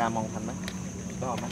การมองทันไหมรอบไหม